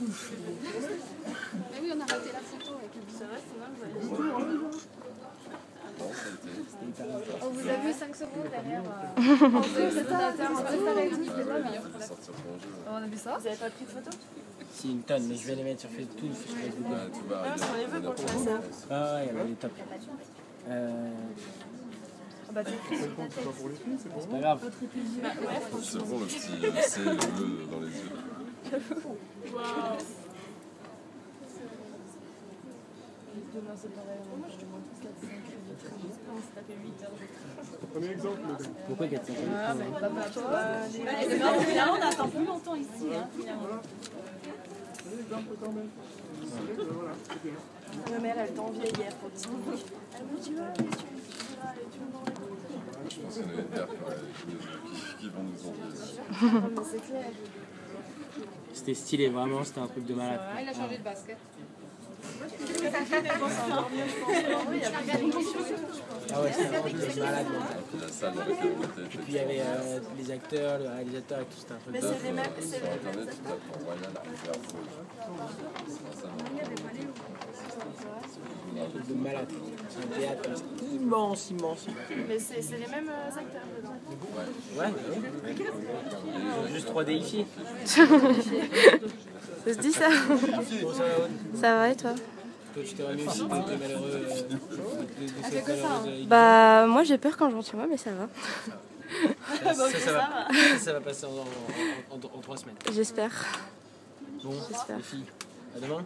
Mais oui, on a raté la photo avec le C'est vrai, c'est vrai, On vous a vu 5 secondes derrière. En deux, c'est ça, on On a vu ça Vous avez pas pris de photo Si, une tonne, mais je vais les mettre sur Facebook. Sur Facebook. Ah, les veut pour le classeur. Ah ouais, elle est top. Euh, Ah bah sur c'est pas grave. C'est bon le petit C bleu dans les yeux. Demain c'est pareil, moi je te montre ça de 5 On s'est tapé 8 heures de train. Premier exemple, le Pourquoi 400 Ah mais pas là on attend plus longtemps ici. Hein, finalement. premier exemple quand même. Voilà, c'est bien. Ma mère elle t'enviait hier pour le dîner. Elle me dit Je pense qu'on est derrière quand même, qui, qui vont nous enlever. Ah, mais c'est clair. C'était stylé, vraiment, c'était un truc de malade. Ah, il a changé de basket. Ah ouais, c'était un truc de malade. La salle était, Puis il y avait euh, les acteurs, le réalisateur et tout, c'était un truc Mais de, c'est les mêmes. C'est sur les internet, tu tapes Royal Air Force. Truc de malade. C'est un théâtre immense, immense. Mais c'est c'est les mêmes euh, acteurs dedans. Ouais, ouais. Ils ont juste 3D ici. Ça se dit ça ça va, Aude Ça va et toi Toi, tu t'es remis aussi malheureux. euh, de- de cette malheureuse, euh, Bah moi j'ai peur quand je rentre chez moi mais ça va. Ça, ça, ça va, ça, ça va passer en, en, en, en trois semaines. J'espère. Bon, J'espère. les filles, à demain.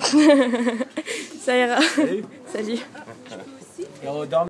Ça ira. Salut. Salut.